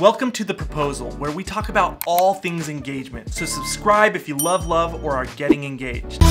Welcome to The Proposal, where we talk about all things engagement. So subscribe if you love love or are getting engaged.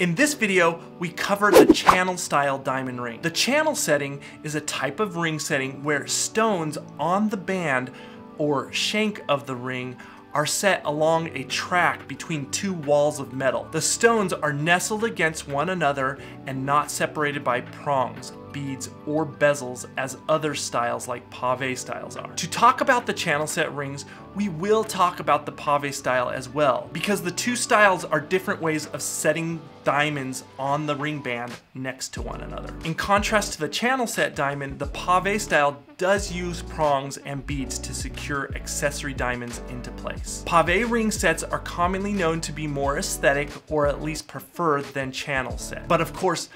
In this video, we cover the channel style diamond ring. The channel setting is a type of ring setting where stones on the band or shank of the ring are set along a track between two walls of metal. The stones are nestled against one another and not separated by prongs beads, or bezels as other styles like pave styles are. To talk about the channel set rings, we will talk about the pave style as well, because the two styles are different ways of setting diamonds on the ring band next to one another. In contrast to the channel set diamond, the pave style does use prongs and beads to secure accessory diamonds into place. Pave ring sets are commonly known to be more aesthetic or at least preferred than channel set. But of course,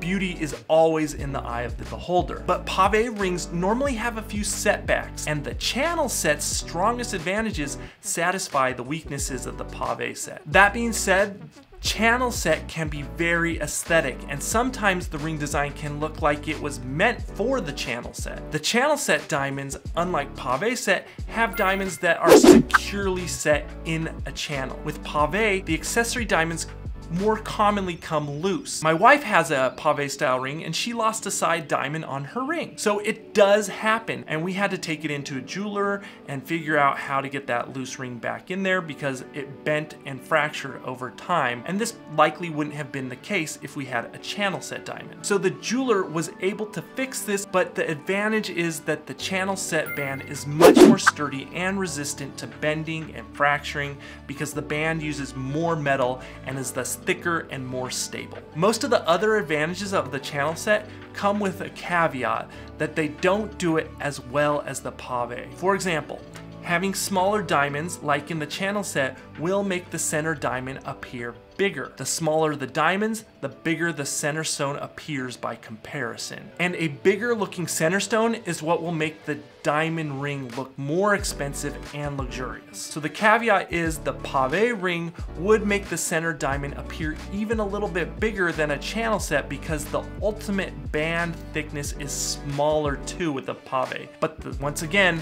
beauty is always in the eye of the beholder. But pave rings normally have a few setbacks, and the channel set's strongest advantages satisfy the weaknesses of the pave set. That being said, channel set can be very aesthetic and sometimes the ring design can look like it was meant for the channel set. The channel set diamonds, unlike pave set, have diamonds that are securely set in a channel. With pave, the accessory diamonds more commonly come loose. My wife has a pave style ring and she lost a side diamond on her ring. So it does happen and we had to take it into a jeweler and figure out how to get that loose ring back in there because it bent and fractured over time and this likely wouldn't have been the case if we had a channel set diamond. So the jeweler was able to fix this but the advantage is that the channel set band is much more sturdy and resistant to bending and fracturing because the band uses more metal and is thus thicker and more stable. Most of the other advantages of the channel set come with a caveat that they don't do it as well as the pave. For example, Having smaller diamonds, like in the channel set, will make the center diamond appear bigger. The smaller the diamonds, the bigger the center stone appears by comparison. And a bigger looking center stone is what will make the diamond ring look more expensive and luxurious. So the caveat is the pave ring would make the center diamond appear even a little bit bigger than a channel set because the ultimate band thickness is smaller too with the pave. But the, once again,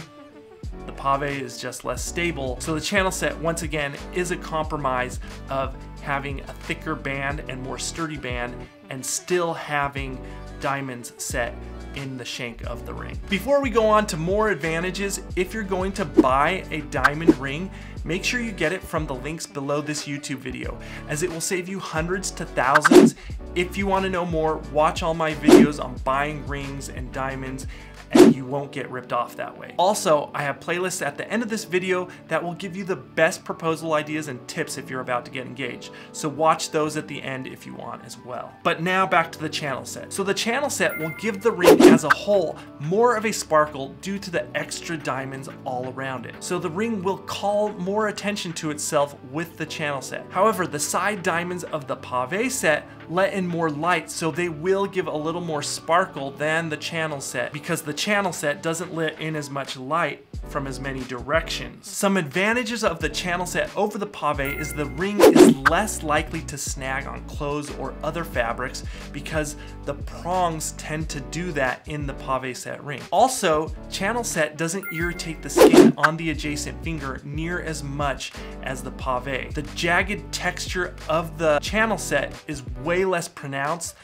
the pave is just less stable. So the channel set, once again, is a compromise of having a thicker band and more sturdy band and still having diamonds set in the shank of the ring. Before we go on to more advantages, if you're going to buy a diamond ring, make sure you get it from the links below this YouTube video, as it will save you hundreds to thousands. If you want to know more, watch all my videos on buying rings and diamonds and you won't get ripped off that way. Also, I have playlists at the end of this video that will give you the best proposal ideas and tips if you're about to get engaged. So watch those at the end if you want as well. But now back to the channel set. So the channel set will give the ring as a whole more of a sparkle due to the extra diamonds all around it. So the ring will call more attention to itself with the channel set. However, the side diamonds of the pave set let in more light so they will give a little more sparkle than the channel set because the channel set doesn't let in as much light from as many directions. Some advantages of the channel set over the pave is the ring is less likely to snag on clothes or other fabrics because the prongs tend to do that in the pave set ring. Also, channel set doesn't irritate the skin on the adjacent finger near as much as the pave. The jagged texture of the channel set is way less pronounced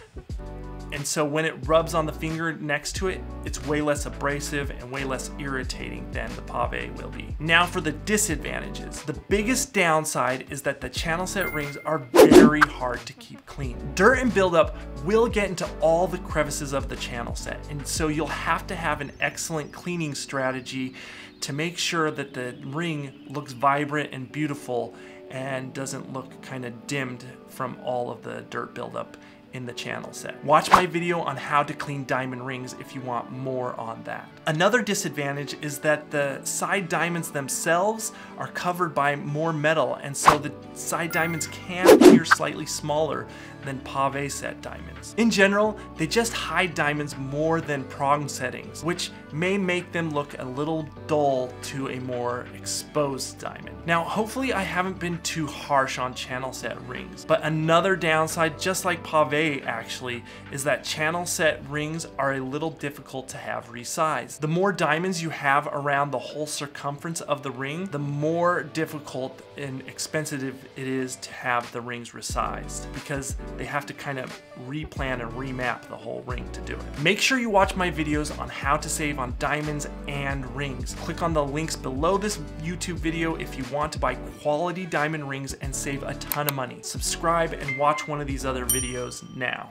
and so when it rubs on the finger next to it, it's way less abrasive and way less irritating than the pave will be. Now for the disadvantages. The biggest downside is that the channel set rings are very hard to keep clean. Dirt and buildup will get into all the crevices of the channel set, and so you'll have to have an excellent cleaning strategy to make sure that the ring looks vibrant and beautiful and doesn't look kind of dimmed from all of the dirt buildup in the channel set. Watch my video on how to clean diamond rings if you want more on that. Another disadvantage is that the side diamonds themselves are covered by more metal and so the side diamonds can appear slightly smaller than pave set diamonds. In general, they just hide diamonds more than prong settings, which may make them look a little dull to a more exposed diamond. Now, hopefully I haven't been too harsh on channel set rings, but another downside, just like pave actually, is that channel set rings are a little difficult to have resized. The more diamonds you have around the whole circumference of the ring, the more difficult and expensive it is to have the rings resized because they have to kind of replan and remap the whole ring to do it. Make sure you watch my videos on how to save on diamonds and rings. Click on the links below this YouTube video if you want to buy quality diamond rings and save a ton of money. Subscribe and watch one of these other videos now.